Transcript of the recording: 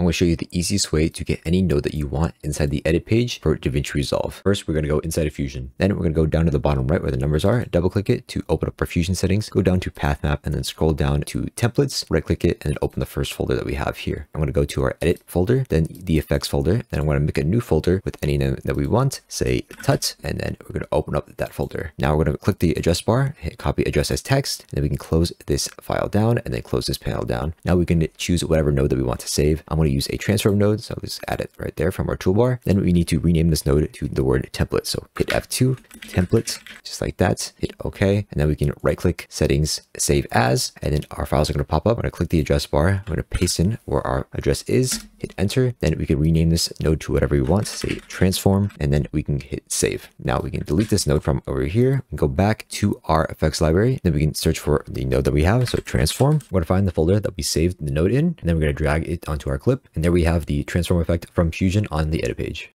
I'm going to show you the easiest way to get any node that you want inside the edit page for DaVinci Resolve. First, we're going to go inside of Fusion. Then we're going to go down to the bottom right where the numbers are, double click it to open up our Fusion settings, go down to path map and then scroll down to templates, right click it and then open the first folder that we have here. I'm going to go to our edit folder, then the effects folder. Then I'm going to make a new folder with any name that we want, say tut, and then we're going to open up that folder. Now we're going to click the address bar, hit copy address as text, and then we can close this file down and then close this panel down. Now we can choose whatever node that we want to save. I'm going to use a transform node, so let's add it right there from our toolbar. Then we need to rename this node to the word template. So hit F2, template, just like that, hit OK, and then we can right click settings, save as, and then our files are going to pop up. I'm going to click the address bar, I'm going to paste in where our address is, hit enter, then we can rename this node to whatever we want, say transform, and then we can hit save. Now we can delete this node from over here and go back to our effects library. Then we can search for the node that we have. So transform, we're going to find the folder that we saved the node in, and then we're going to drag it onto our clip. And there we have the transform effect from Fusion on the edit page.